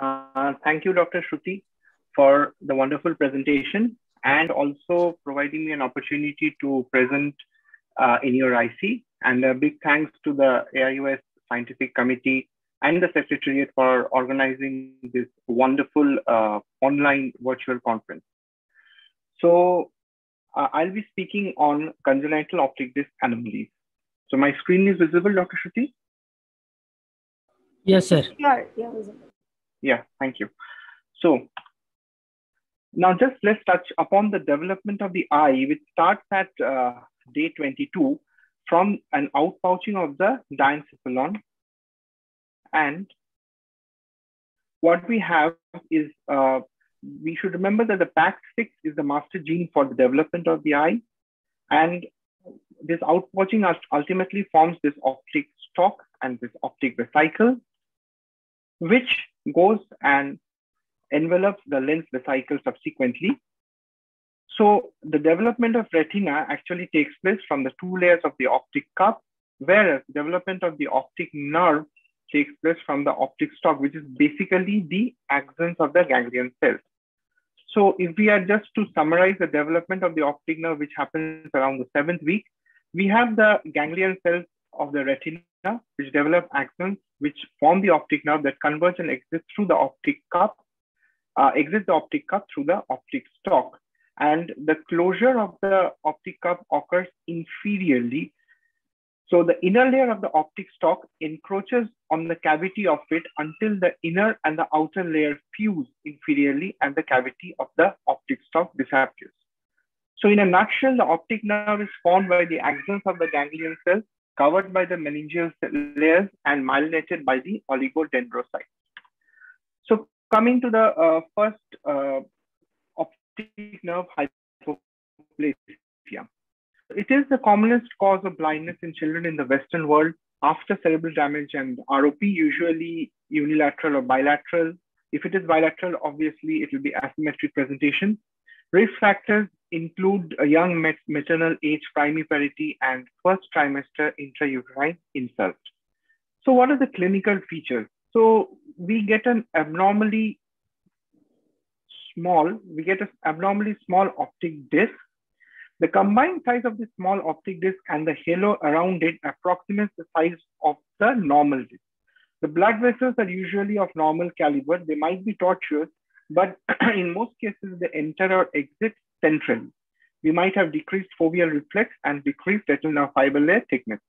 Uh, thank you, Dr. Shruti, for the wonderful presentation and also providing me an opportunity to present uh, in your IC. And a big thanks to the AIOS Scientific Committee and the Secretariat for organizing this wonderful uh, online virtual conference. So uh, I'll be speaking on congenital optic disc anomalies. So my screen is visible, Dr. Shruti? Yes, sir. Yeah, yeah, visible. Yeah, thank you. So now just let's touch upon the development of the eye, which starts at uh, day 22 from an outpouching of the diencephalon. And what we have is, uh, we should remember that the PAX6 is the master gene for the development of the eye. And this outpouching ultimately forms this optic stalk and this optic vesicle which goes and envelopes the lens vesicle subsequently. So the development of retina actually takes place from the two layers of the optic cup, whereas development of the optic nerve takes place from the optic stalk, which is basically the axons of the ganglion cells. So if we are just to summarize the development of the optic nerve, which happens around the seventh week, we have the ganglion cells of the retina, which develop axons, which form the optic nerve that converge and exit through the optic cup, uh, exit the optic cup through the optic stalk. And the closure of the optic cup occurs inferiorly. So the inner layer of the optic stalk encroaches on the cavity of it until the inner and the outer layer fuse inferiorly and the cavity of the optic stalk disappears. So in a nutshell, the optic nerve is formed by the axons of the ganglion cells covered by the meningeal layers and myelinated by the oligodendrocytes. So coming to the uh, first uh, optic nerve hypoplasia. It is the commonest cause of blindness in children in the Western world after cerebral damage and ROP, usually unilateral or bilateral. If it is bilateral, obviously it will be asymmetric presentation. Risk factors include a young maternal age primiparity and first trimester intrauterine insult. So what are the clinical features? So we get an abnormally small, we get an abnormally small optic disc. The combined size of the small optic disc and the halo around it approximates the size of the normal disc. The blood vessels are usually of normal caliber. They might be tortuous, but in most cases, they enter or exit centrally. We might have decreased foveal reflex and decreased retinal fiber layer thickness.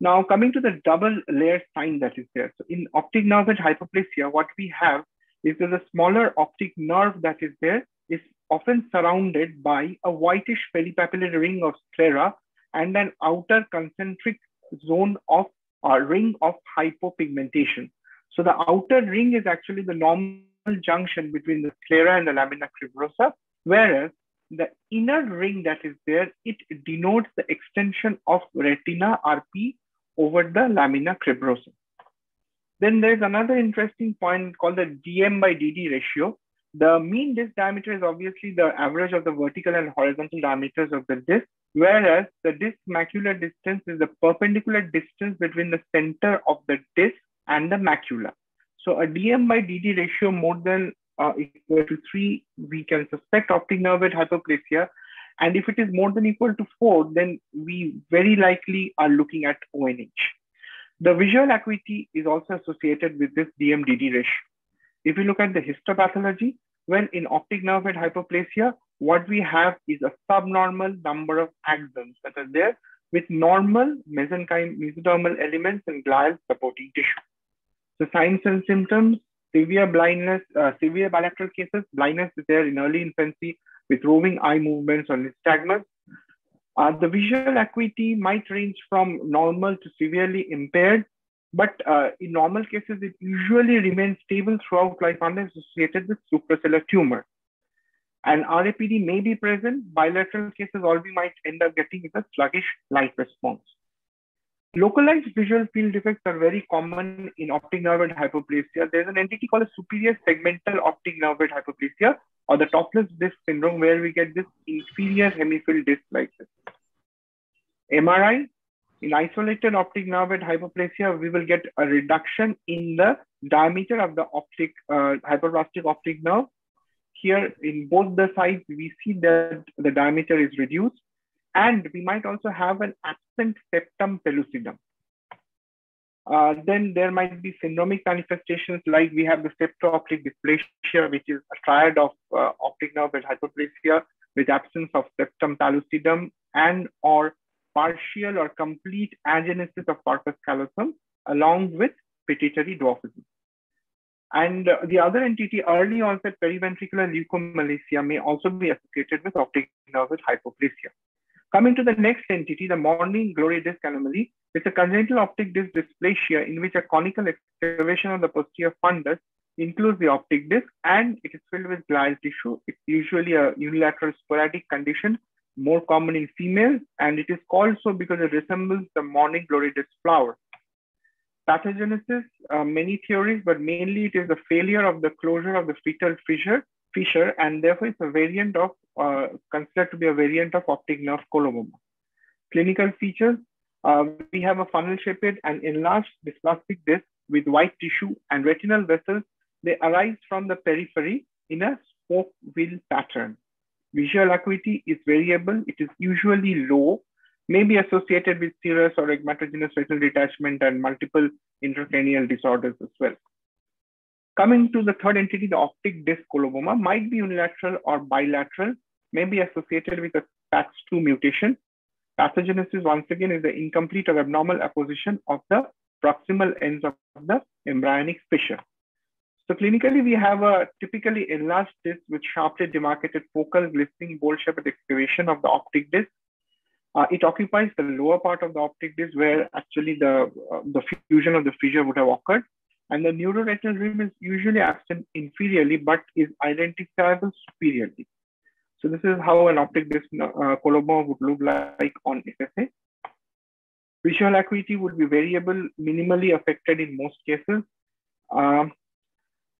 Now, coming to the double layer sign that is there. So in optic nerve hypoplasia, what we have is that the smaller optic nerve that is there is often surrounded by a whitish peripapillary ring of sclera and an outer concentric zone of a ring of hypopigmentation. So the outer ring is actually the normal junction between the sclera and the lamina cribrosa, whereas the inner ring that is there, it denotes the extension of retina RP over the lamina cribrosa. Then there's another interesting point called the DM by DD ratio. The mean disc diameter is obviously the average of the vertical and horizontal diameters of the disc, whereas the disc macular distance is the perpendicular distance between the center of the disc and the macula. So a DM by DD ratio more than uh, equal to 3, we can suspect optic nerve hypoplasia. And if it is more than equal to 4, then we very likely are looking at ONH. The visual acuity is also associated with this DMDD ratio. If you look at the histopathology, well, in optic nerve hypoplasia, what we have is a subnormal number of axons that are there with normal mesenchyme mesodermal elements and glial supporting tissue. So signs and symptoms severe blindness, uh, severe bilateral cases, blindness is there in early infancy with roving eye movements or nystagmus. Uh, the visual acuity might range from normal to severely impaired, but uh, in normal cases, it usually remains stable throughout life unless associated with suprasellar tumor. And RAPD may be present. Bilateral cases, all we might end up getting is a sluggish light response. Localized visual field defects are very common in optic nerve and hypoplasia. There's an entity called superior segmental optic nerve hypoplasia or the topless disc syndrome where we get this inferior hemifield disc like this. MRI, in isolated optic nerve hypoplasia, we will get a reduction in the diameter of the optic uh, hyperplastic optic nerve. Here in both the sides, we see that the diameter is reduced and we might also have an absent septum pellucidum. Uh, then there might be syndromic manifestations like we have the septo-optic dysplasia, which is a triad of uh, optic nerve with with absence of septum pellucidum and or partial or complete agenesis of corpus callosum along with pituitary dwarfism. And uh, the other entity, early onset periventricular leukomalacia, may also be associated with optic nerve with hypoplasia. Coming to the next entity, the morning glory disc anomaly, it's a congenital optic disc dysplasia in which a conical excavation of the posterior fundus includes the optic disc and it is filled with glial tissue. It's usually a unilateral sporadic condition, more common in females, and it is called so because it resembles the morning glory disc flower. Pathogenesis, uh, many theories, but mainly it is the failure of the closure of the fetal fissure, fissure and therefore it's a variant of, uh, considered to be a variant of optic nerve coloboma. Clinical features, uh, we have a funnel-shaped and enlarged dysplastic disc with white tissue and retinal vessels. They arise from the periphery in a spoke wheel pattern. Visual acuity is variable. It is usually low may be associated with serous or rhegmatogenous retinal detachment and multiple intracranial disorders as well. Coming to the third entity, the optic disc coloboma might be unilateral or bilateral, may be associated with a PAX2 mutation. Pathogenesis, once again, is the incomplete or abnormal apposition of the proximal ends of the embryonic fissure. So clinically, we have a typically enlarged disc with sharply demarcated focal glistening bowl-shaped excavation of the optic disc uh, it occupies the lower part of the optic disc where actually the, uh, the fusion of the fissure would have occurred. And the neuroretinal rim is usually absent inferiorly, but is identifiable superiorly. So this is how an optic disc uh, coloboma would look like on FSA. Visual acuity would be variable, minimally affected in most cases. Um,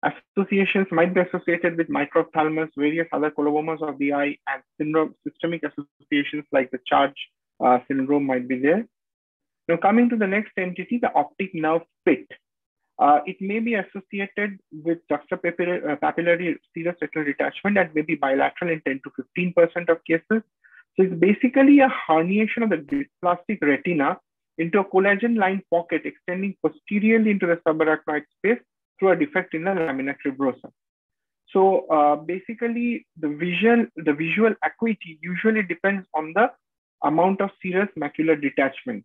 Associations might be associated with microphthalmus, various other colobomas of the eye, and syndrome, systemic associations like the CHARGE uh, syndrome might be there. Now, coming to the next entity, the optic nerve pit. Uh, it may be associated with juxtapapillary uh, serous retinal detachment and may be bilateral in 10 to 15% of cases. So it's basically a herniation of the dysplastic retina into a collagen lined pocket extending posteriorly into the subarachnoid space through a defect in the lamina cribrosa. So uh, basically, the visual the visual acuity usually depends on the amount of serous macular detachment.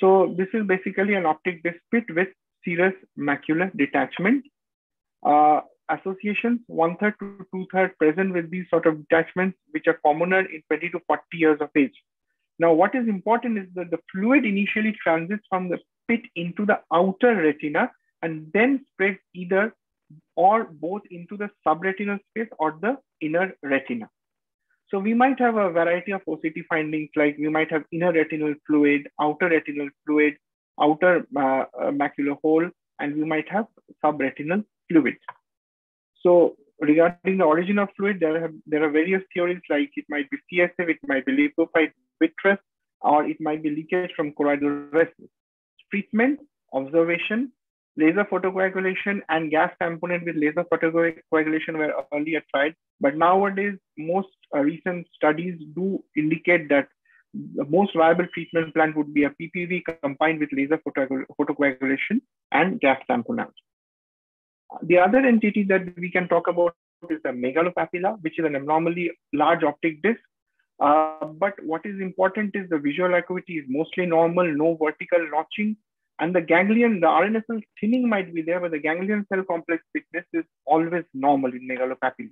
So this is basically an optic disc pit with serous macular detachment. Uh, associations, one third to two third present with these sort of detachments, which are commoner in 20 to 40 years of age. Now, what is important is that the fluid initially transits from the pit into the outer retina and then spreads either or both into the subretinal space or the inner retina. So we might have a variety of OCT findings, like we might have inner retinal fluid, outer retinal fluid, outer uh, uh, macular hole, and we might have subretinal fluid. So regarding the origin of fluid, there, have, there are various theories like it might be CSF, it might be liquefied vitreous, or it might be leakage from choroidal vessels. Treatment, observation, laser photocoagulation and gas tamponade with laser photocoagulation were earlier tried, but nowadays most uh, recent studies do indicate that the most viable treatment plan would be a PPV combined with laser photocoagulation and gas tamponade. The other entity that we can talk about is the megalopapilla, which is an abnormally large optic disc. Uh, but what is important is the visual acuity is mostly normal, no vertical notching, and the ganglion, the RNFL thinning might be there, but the ganglion cell complex thickness is always normal in megalopapilla.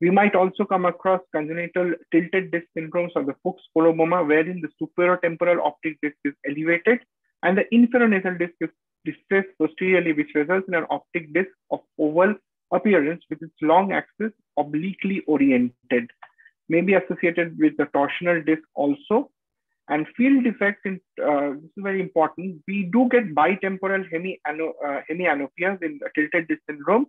We might also come across congenital tilted disc syndromes of the Fuchs coloboma, wherein the superior-temporal optic disc is elevated and the inferonasal disc is distressed posteriorly, which results in an optic disc of oval appearance with its long axis obliquely oriented. May be associated with the torsional disc also, and field defects, in, uh, this is very important. We do get bitemporal hemiano, uh, hemianopias in tilted disc syndrome,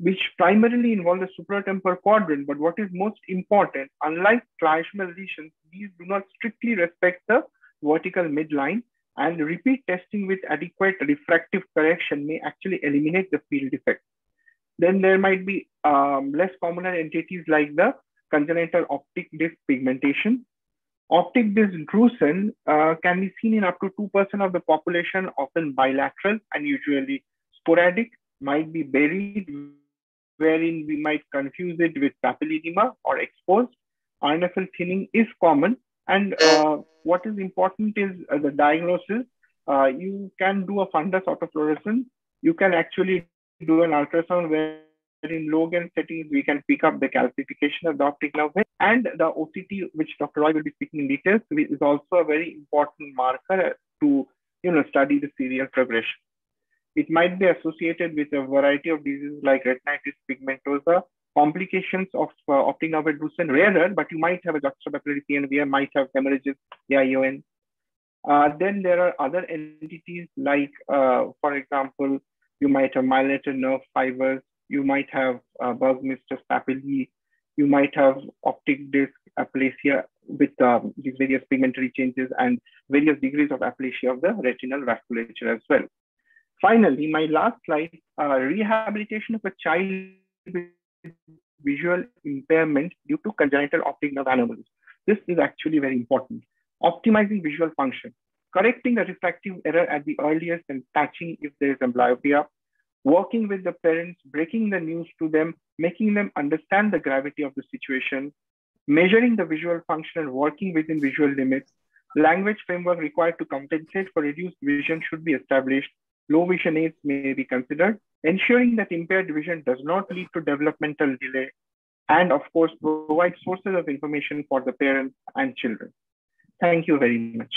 which primarily involve the supratemporal quadrant. But what is most important, unlike trigeminal lesions, these do not strictly respect the vertical midline and repeat testing with adequate refractive correction may actually eliminate the field defect. Then there might be um, less common entities like the congenital optic disc pigmentation. Optic disc drusen uh, can be seen in up to 2% of the population, often bilateral and usually sporadic, might be buried, wherein we might confuse it with papilledema or exposed. RNFL thinning is common. And uh, what is important is uh, the diagnosis. Uh, you can do a fundus autofluorescence. You can actually do an ultrasound where in low gain settings, we can pick up the calcification of the optic nerve. And the OCT, which Dr. Roy will be speaking in details, is also a very important marker to you know, study the serial progression. It might be associated with a variety of diseases like retinitis pigmentosa, complications of uh, optic nerve drusen, rarer, but you might have a juxtapapillary PNVR, might have hemorrhages, AION. Uh, then there are other entities like, uh, for example, you might have myelinated nerve fibers, you might have uh, Bergmeister's papillae, you might have optic disc aplasia with um, these various pigmentary changes and various degrees of aplasia of the retinal vasculature as well. Finally, my last slide, uh, rehabilitation of a child with visual impairment due to congenital optic nerve anomalies. This is actually very important. Optimizing visual function, correcting the refractive error at the earliest and patching if there is amblyopia, working with the parents, breaking the news to them, making them understand the gravity of the situation, measuring the visual function and working within visual limits. Language framework required to compensate for reduced vision should be established. Low vision aids may be considered, ensuring that impaired vision does not lead to developmental delay, and of course, provide sources of information for the parents and children. Thank you very much.